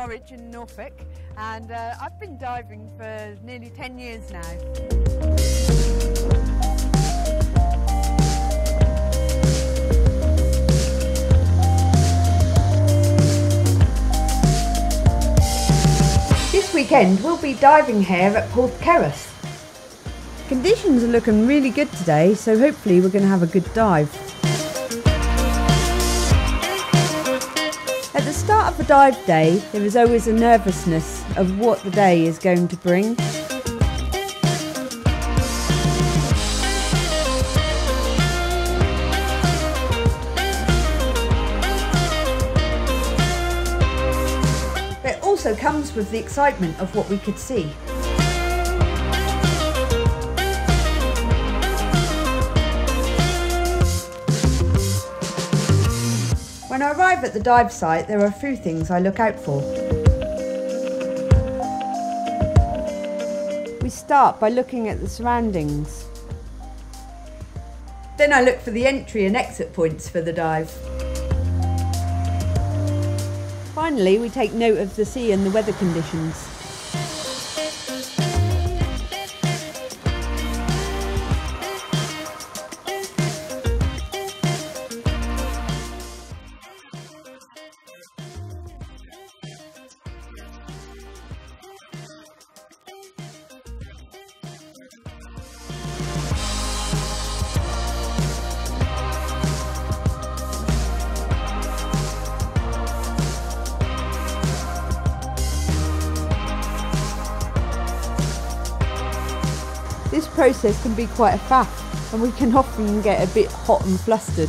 Norwich in Norfolk and uh, I've been diving for nearly 10 years now. This weekend we'll be diving here at Porthkerris. Conditions are looking really good today, so hopefully we're going to have a good dive. At the start of a dive day, there is always a nervousness of what the day is going to bring. It also comes with the excitement of what we could see. When I arrive at the dive site, there are a few things I look out for. We start by looking at the surroundings. Then I look for the entry and exit points for the dive. Finally, we take note of the sea and the weather conditions. Process can be quite a faff and we can often get a bit hot and flustered.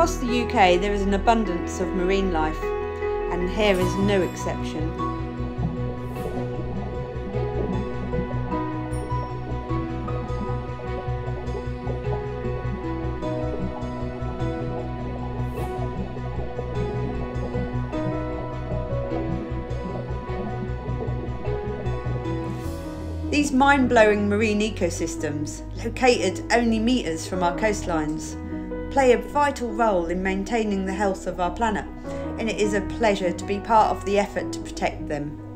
Across the UK, there is an abundance of marine life, and here is no exception. These mind blowing marine ecosystems, located only metres from our coastlines, play a vital role in maintaining the health of our planet, and it is a pleasure to be part of the effort to protect them.